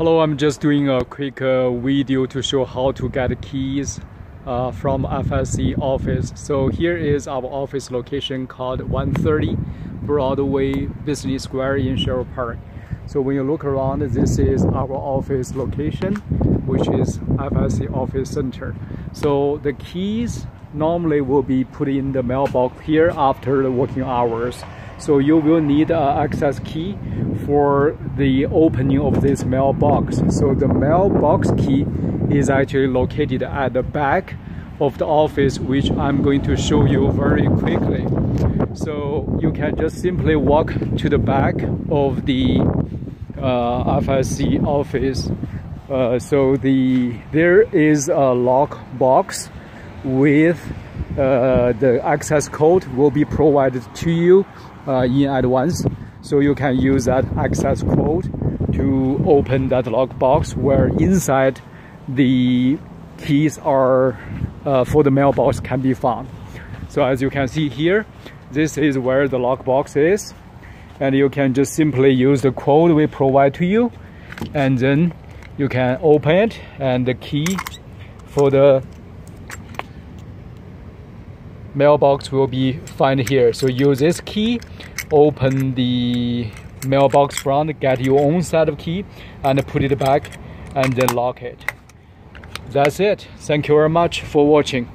Hello, I'm just doing a quick uh, video to show how to get keys uh, from FSC office. So here is our office location called 130 Broadway Business Square in Sherwood Park. So when you look around, this is our office location, which is FSC office center. So the keys normally will be put in the mailbox here after the working hours. So you will need an access key for the opening of this mailbox. So the mailbox key is actually located at the back of the office, which I'm going to show you very quickly. So you can just simply walk to the back of the uh, FSC office. Uh, so the there is a lock box with uh, the access code will be provided to you uh, in advance. So you can use that access code to open that lockbox where inside the keys are uh, for the mailbox can be found. So as you can see here, this is where the lockbox is. And you can just simply use the code we provide to you. And then you can open it and the key for the mailbox will be find here. So use this key, open the mailbox front, get your own set of key and put it back and then lock it. That's it. Thank you very much for watching.